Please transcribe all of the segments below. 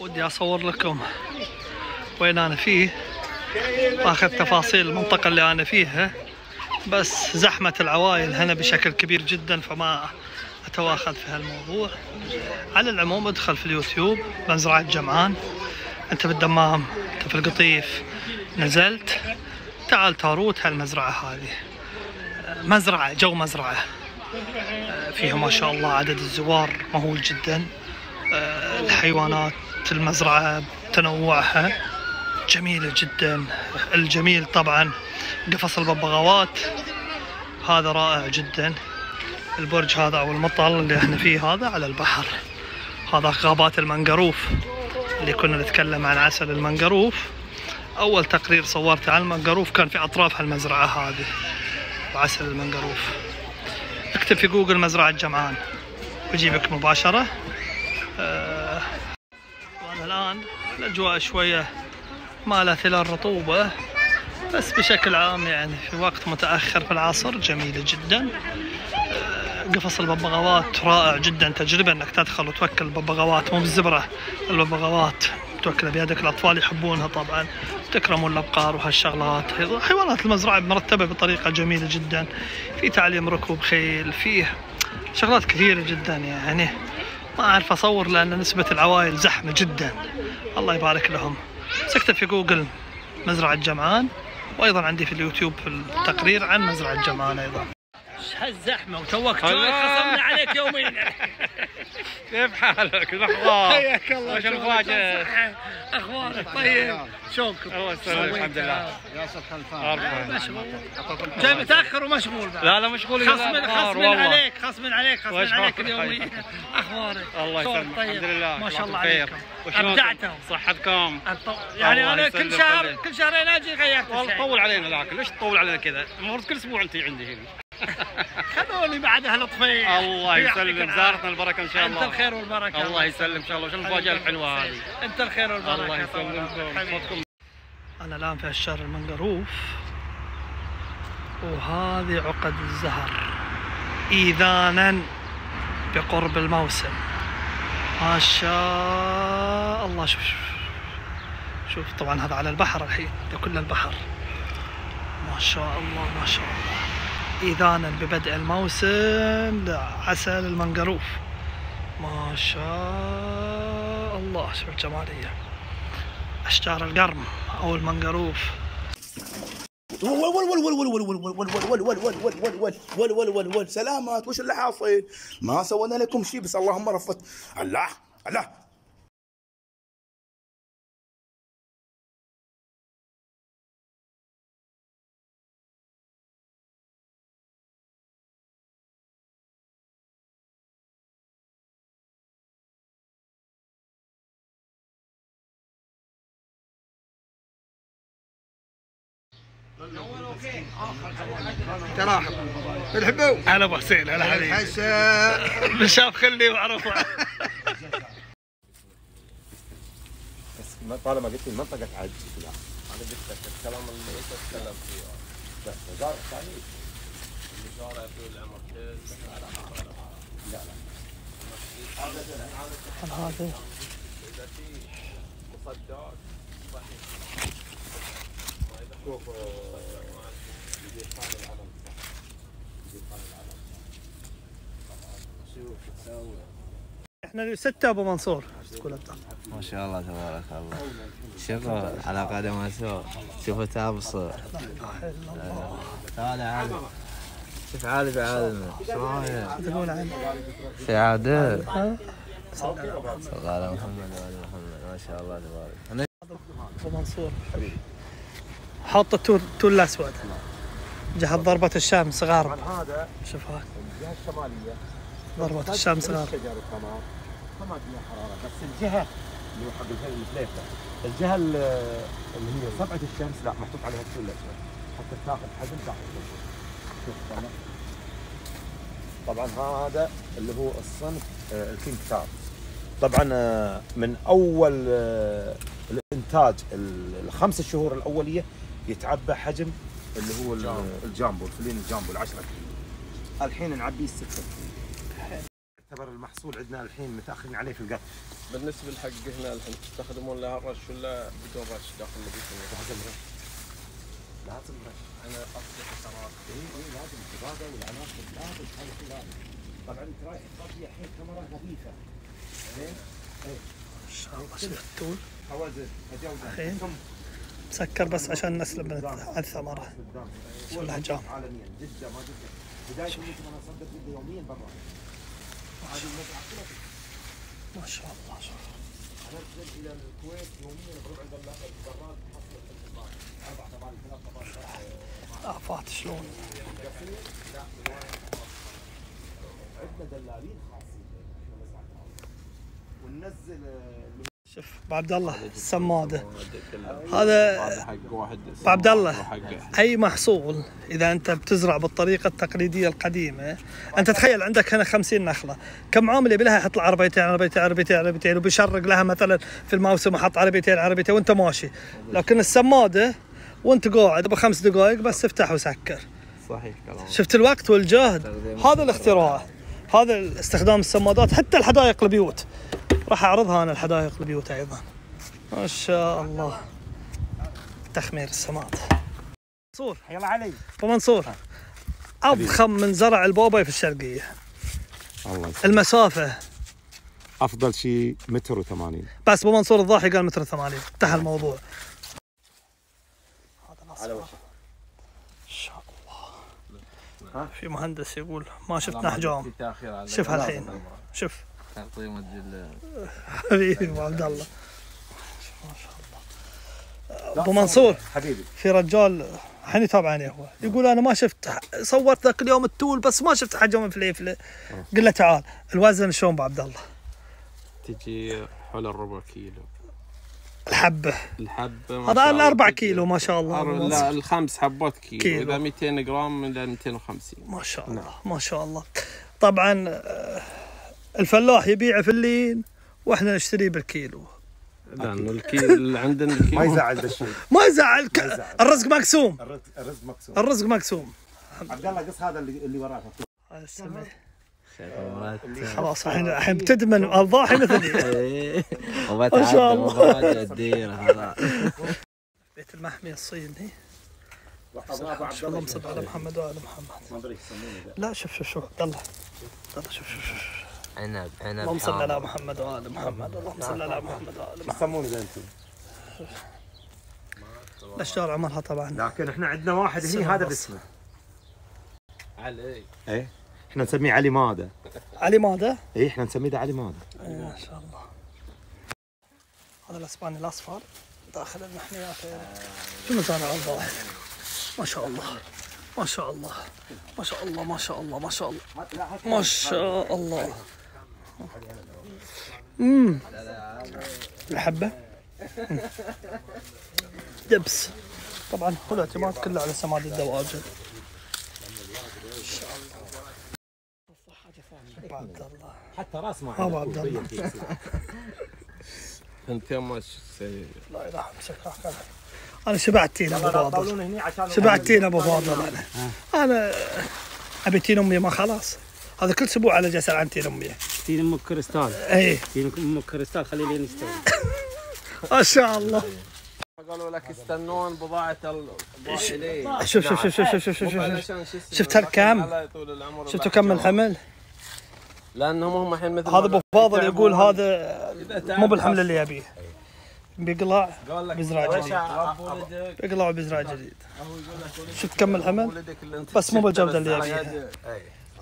ودي أصور لكم وين أنا فيه. واخذ تفاصيل المنطقة اللي أنا فيها. بس زحمة العوائل هنا بشكل كبير جدا فما أتواخذ في هالموضوع. على العموم ادخل في اليوتيوب مزرعة جمعان. أنت بالدمام أنت في القطيف. نزلت تعال تاروت هالمزرعة هذه. مزرعة جو مزرعة. فيها ما شاء الله عدد الزوار مهول جدا. الحيوانات المزرعة تنوعها. جميلة جدا. الجميل طبعا. قفص الببغاوات. هذا رائع جدا. البرج هذا أو المطل اللي إحنا فيه هذا على البحر. هذا غابات المنقروف. اللي كنا نتكلم عن عسل المنقروف. أول تقرير صورته عن المنقروف كان في أطراف هالمزرعة هذه. وعسل المنقروف. اكتب في جوجل مزرعة جمعان. ويجيبك مباشرة. وأنا الآن. الأجواء شوية مالت إلى الرطوبة بس بشكل عام يعني في وقت متأخر في العصر جميلة جدا. قفص الببغاوات رائع جدا. تجربة أنك تدخل وتوكل الببغاوات مو بالزبرة. الببغاوات توكلها بيدك الأطفال يحبونها طبعا. تكرمون الأبقار وهالشغلات. حيوانات المزرعة مرتبة بطريقة جميلة جدا. في تعليم ركوب خيل فيه شغلات كثيرة جدا يعني. ما أعرف أصور لأن نسبة العوائل زحمة جدا. الله يبارك لهم. بس اكتب في جوجل مزرعة جمعان وأيضا عندي في اليوتيوب التقرير عن مزرعة جمعان أيضا هالزحمة وتوك خصمنا عليك يومين كيف حالك؟ الأخبار؟ حياك الله وش المفاجأة؟ أخبارك طيب شلونكم؟ الله يسلمك الحمد لله ياسر خلفان. مشغول جاي متأخر ومشغول لا لا مشغول خصم خصم. عليك خصم عليك خصم عليك أخبارك؟ اليومين أخبارك الله يسلمك طيب؟ الحمد لله ما شاء الله. عليكم؟ ابدعتوا صحتكم يعني أنا كل شهر. كل شهرين أجي غيرت والله. طول علينا لكن ليش تطول علينا كذا؟ المفروض كل أسبوع أنت عندي هنا خذوني بعد هالطفيل الله يعطيك يسلم. زارتنا البركة إن شاء أنت الله. الخير والبركة. الله يسلم إن شاء الله. وش المفاجاه الحلوة هذه؟ أنت الخير والبركة. الله. يسلمكم. صوتكم. أنا الآن في الشهر المنقروف وهذه عقد الزهر. إيذانا بقرب الموسم. ما شاء الله. شوف شوف شوف. طبعا هذا على البحر الحين ده كله البحر. ما شاء الله ما شاء الله. إيذانا ببدء الموسم لعسل المنقروف ما شاء الله شوف الجمالية أشجار القرم أو المنقروف. ول ول ول ول ول ول ول ول ول ول ول ول ول ول ول ول ول سلامات وش اللي حاصل؟ ما سوينا لكم شيء بس اللهم رفت الله الله. تراحم. الحبو هلا ابو حسين هلا حبيبي. من شاف خلي وعرفه بس ما- طالما قلت لي المنطقة تعجب لا أنا قلت لك الكلام اللي أنت تتكلم فيه. لا وزارة التعليم. الوزارة في العمر لا لا هذا مصدات شوف العلم العلم شوف إحنا ستة أبو منصور؟ ما شاء الله تبارك الله. شوفوا على قدم وسوق شوفوا تابص. تعال عادل. شوف عادل بعادل شلون في عادل؟ صلى الله على محمد وعلى محمد. ما شاء الله تبارك. أبو منصور. حط التور التول الأسود. جهة ضربة الشمس غارب هذا؟ شوف هذا الجهة الشمالية. ضربة الشمس غارب شجر القمر فما فيها حرارة بس الجهة اللي هو حق الفيل المثليفة الجهة ال- اللي هي صبعة الشمس لا محطوط عليها التول الأسود. حتى تاخذ حجم تاخذ. شوف طبعا. هذا اللي هو الصنف آه، ال King Cup طبعا آه، من أول آه، الإنتاج ال- الخمس شهور الأولية يتعبى حجم اللي هو ال- الجامبو الفلين الجامبو ال 10 كيلو. الحين نعبيه 6 كيلو. يعتبر المحصول عندنا الحين متأخرين عليه في القطف بالنسبة لحق هنا الحين تستخدمون لها رش ولا بدون رش داخل البيت؟ لازم رش. لازم رش. أنا قصدي حشرات اي اي لازم الزباده والعناصر لازم هذا شيء لازم طبعا انت رايح فيها الحين ثمره خفيفة. زين ان شاء الله شوف التول حوازن. ثم مسكر بس عشان نسلب من الثمره قدام شوف الحجام عالميا جده ما بدايه الموسم أنا جده يوميا برا المزرعه كلها ما شاء الله. انزل إلى الكويت يوميا بربع دلال براد حصل الانتظار أربع افات شلون؟ عندنا خاصين وننزل شوف أبو عبد الله السماده هذا أبو عبد الله أي محصول إذا أنت بتزرع بالطريقة التقليدية القديمة أنت تخيل عندك هنا 50 نخلة كم عامل يبي لها يحط لها عربيتين عربيتين عربيتين عربيتين وبيشرق لها مثلا في الموسم يحط عربيتين عربيتين وأنت ماشي. لكن السمادة وأنت قاعد بخمس دقائق بس افتح وسكر. صحيح كلام شفت الوقت والجهد؟ هذا الاختراع هذا استخدام السمادات حتى الحدائق البيوت. راح أعرضها أنا الحدائق البيوت أيضا. ما شاء الله. تخمير السماد منصور. يلا علي. أبو منصور. أضخم من زرع البوبي في الشرقية. الله المسافة. أفضل شيء متر و80 بس أبو منصور الضاحي قال متر 80 انتهى الموضوع. هذا ان شاء الله. في مهندس يقول ما شفنا احجام شوفها الحين شوف. حبيبي ابو عبد الله. ما شاء الله. أبو منصور. حبيبي. في رجال الحين يتابعني هو يقول أنا ما شفت صورت ذاك اليوم التول بس ما شفت حجم فليفله قل له تعال. الوزن شلون أبو عبد الله؟ تجي حول الربع كيلو. الحبه الحبه ما هذا الأربع كيلو ما شاء الله أر- لا. الخمس حبات كيلو, كيلو. إذا 200 جرام إلى 250 ما شاء الله ما شاء الله. طبعا آه، الفلاح يبيعه في اللين وإحنا نشتريه بالكيلو. لأنه الكيلو اللي عندنا الكيلو. ما يزعل الشيء. ما يزعل. الرزق مقسوم. الرزق مقسوم. الرزق مقسوم. عبد الله قص هذا اللي اللي وراك. خلاص الحين الحين بتدمن. الضاحي مثلي. إيه. ما شاء الله. بيت المحمية الصيني. اللهم صل على محمد وعلى محمد. لا شوف شوف شوف. عبد الله. عبد الله شوف شوف شوف. عنب عنب اللهم صل على. محمد وعلى محمد. اللهم صل على محمد وعلى محمد. يسمونه ذا أنتم الاشجار عمرها طبعا. لكن إحنا عندنا واحد سلام هذا. باسمه. علي. إيه؟ إحنا نسميه علي ماده. علي ماذا؟ إيه إحنا نسميه ده علي ماده. إيه، ما شاء الله. هذا الإسباني الأصفر داخل المحميات شو مزارع الضاحي ما شاء الله. ما شاء الله. ما شاء الله ما شاء الله ما شاء الله. ما شاء الله. امم الحبة. دبس. طبعا هو الاعتماد كله على سماد الدواجن. إن شاء الله. أبو عبد الله حتى رأس ما أبو عبد الله. أنت ما لا الله. أنا شبعت تين ابو فاضل. شبعت تين أبو فاضل. أنا أنا أبي تين أمي ما خلاص. هذا كل أسبوع على جالس عن تين أمي. تين أمك كريستال. اي تين أمك كريستال خليه لين يستوي ما شاء الله. قالوا لك استنون الضاحي ليه؟ شوف شوف شوف شوف شوف شوف, شوف, شوف. شفت هالكم؟ شفتوا كم الحمل؟ لأنهم هم الحين مثل هذا أبو فاضل يقول هذا مو بالحمل اللي يبيه. بيقلع بيزرع جديد. بيقلع وبيزرع جديد. شفت كم الحمل؟ بس مو بالجودة اللي يبيها.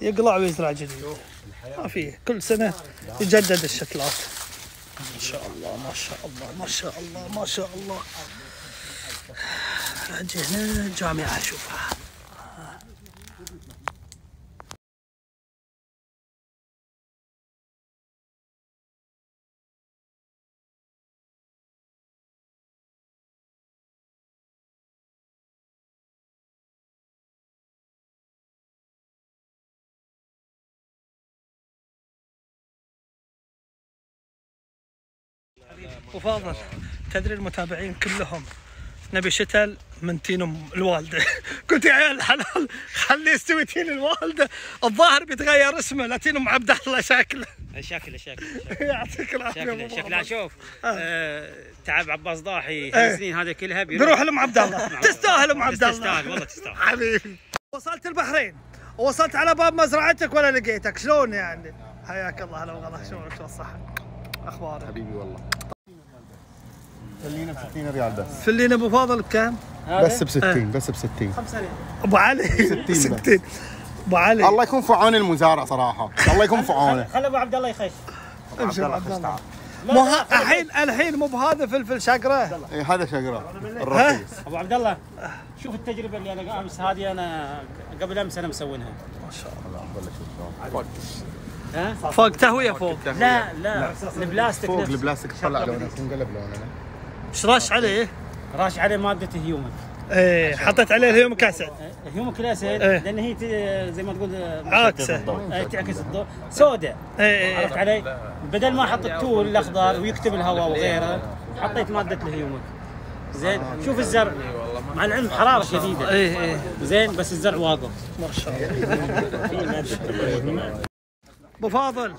يقلع ويزرع جديد. ما فيه. كل سنة يجدد الشتلات ما شاء الله ما شاء الله ما شاء الله ما شاء الله. أجي هنا جامعه أشوفها. وفاضل. تدري المتابعين كلهم نبي شتل من تين ام الوالدة. قلت يا عيال الحلال خليه يستوي تين الوالدة. الظاهر بيتغير اسمه لا تين أم عبد الله شكله. شكله شكله يعطيك العافية شكله. شوف آه، تعب عباس ضاحي إيه. السنين هذه كلها بروح لأم عبد الله. تستاهل أم عبد الله. تستاهل والله تستاهل. حبيبي. وصلت البحرين. وصلت على باب مزرعتك ولا لقيتك؟ شلون يعني؟ حياك الله هلا والله. شلون شو الصحة؟ أخبارك؟ حبيبي والله. خلينا ب 60 ريال بس. فلينا أبو فاضل بكم؟ بس ب 60 بس ب 60 أبو علي. 60 بس. 60 أبو علي. الله يكون في عون المزارع صراحة. الله يكون في عونه. خلي أبو عبد الله يخش. امشي أبو عبد الله مو ها- الحين الحين مو بهذا فلفل شقرة؟ إيه هذا شقرة. الرخيص. أبو عبد الله شوف التجربة اللي أنا أمس هذه أنا قبل أمس أنا مسوينها. ها؟ فوق تهوية فوق. لا لا البلاستيك فوق. البلاستيك طلع لونه انقلب لونه إيش رش عليه؟ راش عليه مادة هيومن إيه حطيت عليه اليوم كاسد هيومن كلاسيد إيه. لأن هي ت- زي ما تقول عاكسه آه، تعكس الضوء. سوداء. إيه عرفت علي؟ بدل ما أحط التول الأخضر ويكتب الهواء وغيره حطيت مادة الهيومن. زين شوف الزرع. مع العلم حرارة شديدة. إيه إيه. زين بس الزرع واقف. ما شاء الله. ابو فاضل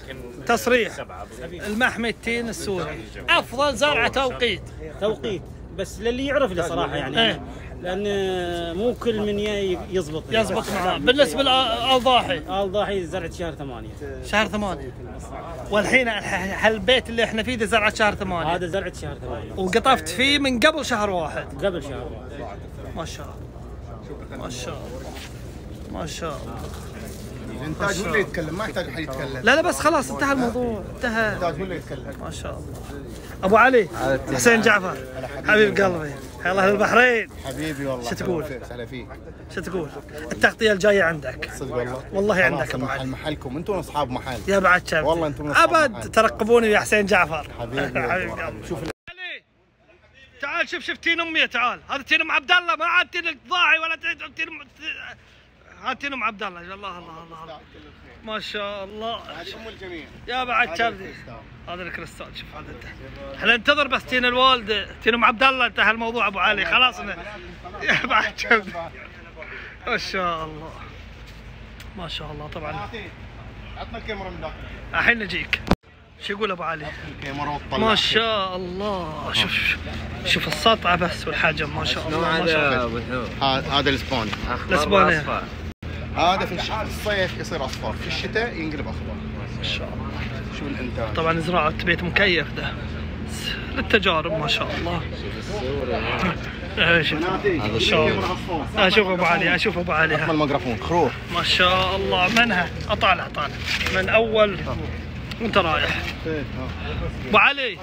تصريح. المحمي التين السوري. أفضل زرعه توقيت. توقيت. بس للي يعرف له صراحة يعني. إيه. لأن مو كل من يزبط. يزبط معاه. بالنسبة للاضاحي آل ضاحي زرعت شهر ثمانية. شهر ثمانية. والحين الح- هالبيت اللي إحنا فيه ده زرعة شهر ثمانية. هذا زرعت شهر ثمانية. وقطفت فيه من قبل شهر واحد. قبل شهر واحد. ما شاء الله. ما شاء الله. ما شاء الله. الانتاج هو اللي يتكلم ما يحتاج حد يتكلم. لا لا بس خلاص انتهى الموضوع. انتهى. الانتاج هو اللي يتكلم. ما شاء الله. أبو علي حسين جعفر حبيب قلبي. يلا للبحرين حبيبي والله. شو تقول؟ هلا فيك شو تقول؟ التغطية الجاية عندك. صدق والله. والله عندك علي. محلكم. أنتم أصحاب محل. يا بعد شباب والله أصحاب أبد محل. ترقبوني يا حسين جعفر. حبيبي حبيب. قلبي. شوف علي تعال شوف شوف تين أمي تعال. هذا تين أم عبد الله. ما عاد تين الضاعي ولا تين ام عبد الله الله الله الله, الله. ما شاء الله. أم الجميع. يا بعد كبدي هذا الكريستال شوف هذا انت. إحنا ننتظر بس تين الوالده تين أم عبد الله انتهى الموضوع أبو علي. خلاص. يا بعد كبدي ما شاء الله. ما شاء الله طبعا. عطنا الكاميرا من داخل. الحين نجيك. شو يقول أبو علي؟ ما شاء الله. شوف شوف شوف السطعه بس والحجم ما شاء الله ما شاء الله. هذا هذا الاسبان الاسبانيه هذا في الصيف يصير أصفر. في الشتاء ينقلب اخضر ما شاء الله. شو الإنتاج؟ طبعا زراعة بيت مكيف ده. للتجارب ما شاء الله. إيه، شوف. هذا أشوف أبو علي أشوف أبو علي. الميكروفون. خروف ما شاء الله. منها أطالع أطالع. من أول؟ وانت رايح. أبو علي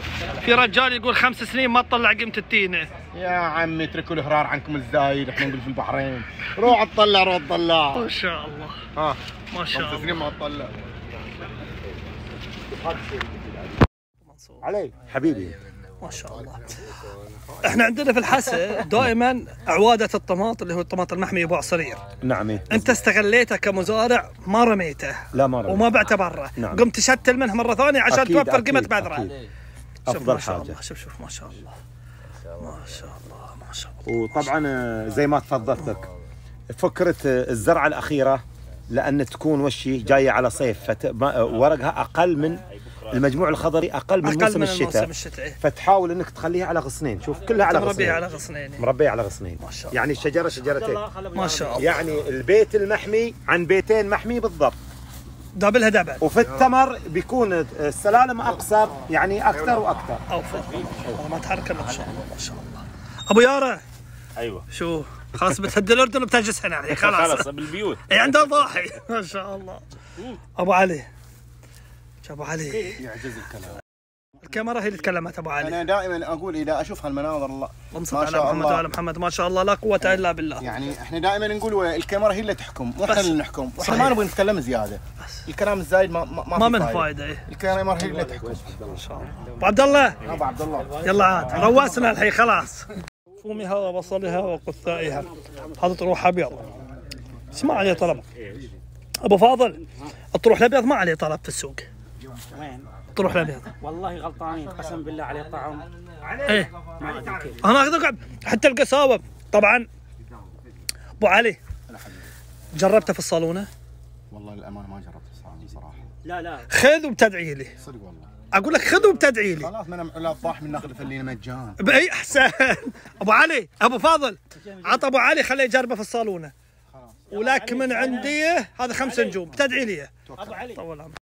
في رجال يقول خمس سنين ما تطلع قيمة التينة. يا عمي اتركوا الهرار عنكم الزايد إحنا نقول في البحرين. روح تطلع روح تطلع ما شاء الله. ها. ما شاء الله. سنين ما تطلع. علي حبيبي. ما شاء الله. إحنا عندنا في الحسا دائما عوادة الطماط اللي هو الطماط المحمي ابو عصرير نعم إيه. أنت استغليته كمزارع ما رميته. لا ما رميت. وما بعته برا. نعم. قمت تشتل منه مرة ثانية عشان أكيد، توفر قيمة بذرة. شوف أفضل ما شاء حاجة. الله. شوف شوف ما شاء الله. ما شاء الله ما شاء الله. وطبعا آه، زي ما تفضلت لك فكرة آه، الزرعة الأخيرة لأن تكون وشي جاية على صيف. ما- آه، ورقها أقل من المجموع الخضري أقل من أقل موسم من الشتاء. الشتاء فتحاول إنك تخليها على غصنين. شوف كلها على غصنين. مربيه على غصنين. مربيه على غصنين. ما شاء الله. يعني الشجره شجرتين. ما شاء الله. يعني البيت المحمي عن بيتين محمي بالضبط. دابلها double وفي التمر بيكون السلالم أقصر يعني أكثر وأكثر. اوفر والله ما تحرك الا ما شاء الله ما شاء الله. أبو يارا. أيوه. شو خلاص بتهد الأردن وبتجلس هنا يعني خلاص. بالبيوت. اي عنده ضاحي. ما شاء الله. أبو علي. أبو علي؟ يعجز الكلام. الكاميرا هي اللي تكلمت أبو علي. أنا دائما أقول إذا أشوف هالمناظر الله. ما على محمد الله. وعلى محمد. ما شاء الله لا قوة إلا بالله. يعني إحنا دائما نقول الكاميرا هي اللي تحكم مو إحنا بس. اللي نحكم. وإحنا صحيح. ما نبغى نتكلم زيادة. الكلام الزايد ما ما, ما في من فايدة. إيه. الكاميرا هي اللي تحكم. ما شاء الله. أبو عبد الله. أبو عبد الله. يلا عاد روسنا الحين خلاص. فومها وبصلها وقثائها. هذا طروح أبيض. بس ما عليه طلب. أبو فاضل الطروح الأبيض ما عليه طلب في السوق. وين؟ الطروح الابيض والله غلطانين قسم بالله عليه طعم إيه. أنا اخذك حتى القساوه طبعا. أبو علي جربته في الصالونة؟ والله للأمانة ما جربت الصراحه صراحة. لا لا. خذ وبتدعي لي. صدق والله. أقول لك خذ وبتدعي لي. خلاص من لا طاح من ناخذ فلينا مجان بأي أحسن. أبو علي أبو فاضل. عط أبو علي خليه يجربه في الصالونة. ولك من عندي هذا خمس نجوم. بتدعي لي. أبو علي. طول عمرك.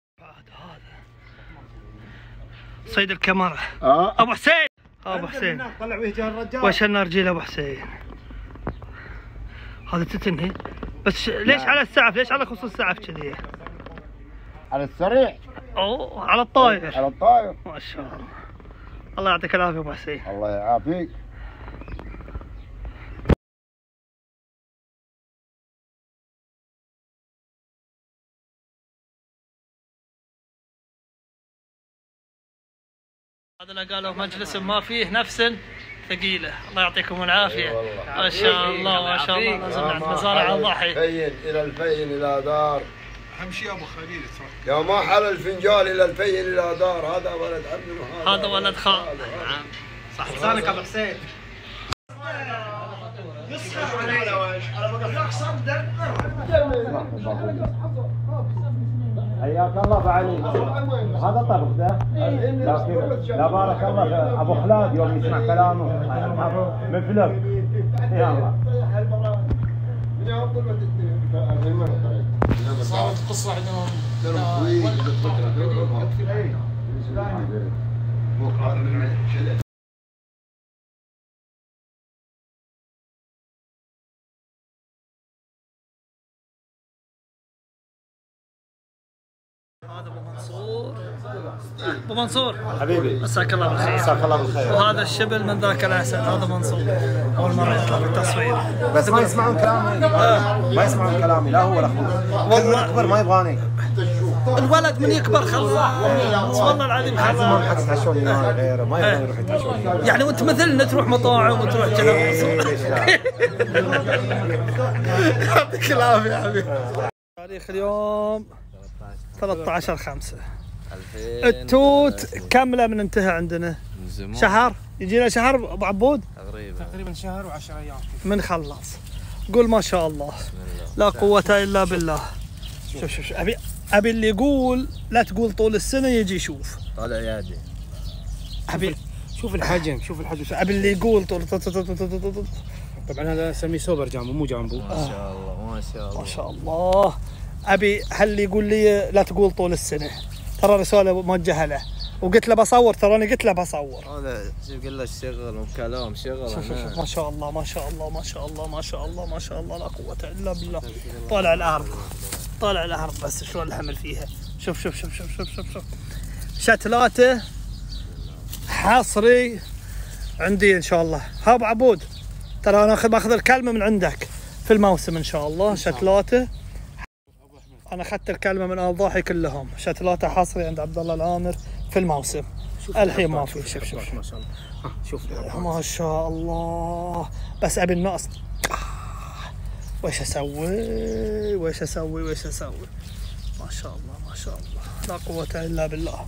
صيد الكاميرا آه. أبو حسين. أبو حسين. طلع وجه الرجال وش النرجيل أبو حسين؟ هذا تتنهي. بس ليش على السعف؟ ليش على خصوص السعف كذي؟ على السريع. أوه على الطاير. على الطاير. ما شاء الله. الله يعطيك العافية أبو حسين. الله يعافيك. هذا اللي قالوا مجلس ما فيه نفس ثقيلة. الله يعطيكم العافية. ما شاء الله ما شاء الله. عند مزارع الضحي الفين إلى الفين إلى دار. أهم شيء أبو خليل يا ما حل الفنجان إلى الفين إلى دار. هذا ولد عم هذا ولد خال. صح. لسانك أبو حسين. حياك الله أبو علي. هذا طبخ ده. لا بارك الله أبو خلاد يوم يسمع كلامه. مفلك يلا صارت قصة عندهم هذا أبو منصور. أبو منصور. حبيبي. مساك الله بالخير. مساك الله بالخير. وهذا الشبل من ذاك الأسد. هذا منصور. أول مرة يطلع بالتصوير. بس ما يسمعون كلامي. ما يسمعون كلامي. لا هو ولا أخوه. والله. أكبر ما يبغاني. الولد من يكبر خلاه. والله العظيم ما خلاه حد يتعشون وياه غيره. ما يبغون يروح يتعشون يعني وانت مثلنا تروح مطاعم وتروح كذا؟ يعطيك العافيه يا حبيبي. تاريخ اليوم. 13 5 التوت كاملة من انتهى عندنا. من زمان. شهر. يجينا شهر أبو عبود؟ تقريبا. تقريبا شهر و10 أيام. من خلص قول ما شاء الله. لا قوة إلا بالله. شوف شوف شوف. أبي أبي اللي يقول لا تقول طول السنة يجي يشوف. طالع يادي أبي شوف الحجم شوف الحجم. أبي اللي يقول طول. طبعا هذا اسميه سوبر جامبو مو جامبو. ما شاء الله ما شاء الله. ما شاء الله. أبي هل يقول لي لا تقول طول السنة؟ ترى رسالة موجهة له. وقلت له بصور تراني قلت له بصور. هذا شوف قال له؟ الشغل مو كلام شغل شوف شوف. ما شاء الله ما شاء الله ما شاء الله ما شاء الله ما شاء الله لا قوة إلا بالله. طالع الأرض طالع الأرض بس شلون الحمل فيها؟ شوف شوف شوف شوف شوف شوف, شوف. شتلاته حصري عندي إن شاء الله. ها أبو عبود ترى أنا اخذ بأخذ الكلمة من عندك في الموسم إن شاء الله. شتلاته. أنا أخذت الكلمة من ال ضاحي كلهم. شتلاته حصري عند عبد الله العامر في الموسم. الحين ما في شوف شوف شوف ما شاء الله. ها شوف ما شاء الله. بس أبي النقص. وش أسوي؟ وش أسوي؟ وش أسوي؟ ما شاء الله ما شاء الله. لا قوة إلا بالله.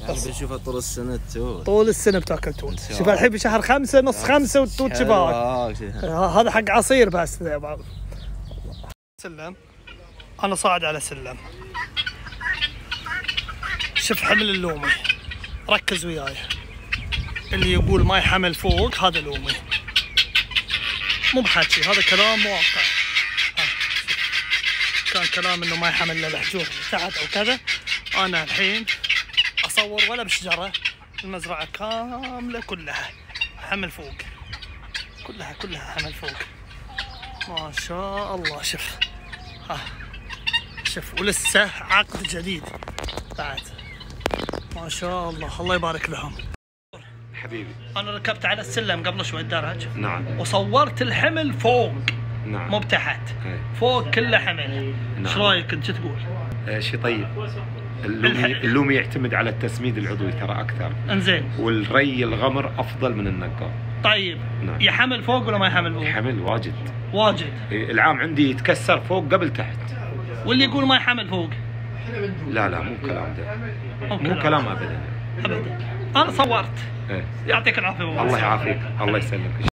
يعني بنشوفه طول السنة التوت طول السنة بتأكل توت شوف. الحين بشهر خمسة نص خمسة والتوت شباك. شي- هذا حق عصير بس. يا بعض. سلم. أنا صاعد على سلم. شوف حمل اللومي. ركز وياي. اللي يقول ما يحمل فوق هذا لومي. مو بحكي هذا كلام واقع. كان كلام إنه ما يحمل إلا الحجور تحت أو كذا. أنا الحين أصور ولا بشجرة. المزرعة كاملة كلها. حمل فوق. كلها كلها حمل فوق. ما شاء الله شوف ها. شوف ولسه عقد جديد. بعد. ما شاء الله. الله يبارك لهم. حبيبي. أنا ركبت على السلم قبل شوي الدرج نعم. وصورت الحمل فوق. نعم. مو بتحت. فوق كله حمل. نعم. إيش رأيك أنت؟ تقول؟ آه، شيء طيب. اللومي اللومي يعتمد على التسميد العضوي ترى أكثر. إنزين. والري الغمر أفضل من النقار طيب. نعم. يحمل فوق ولا ما يحمل فوق؟ حمل واجد. واجد. إيه، العام عندي يتكسر فوق قبل تحت. واللي يقول ما يحمل فوق. لا لا مو كلام ده. مو كلام ابدا. ابدا. أنا صورت. إيه. يعطيك العافية. الله. يعافيك. الله يسلمك.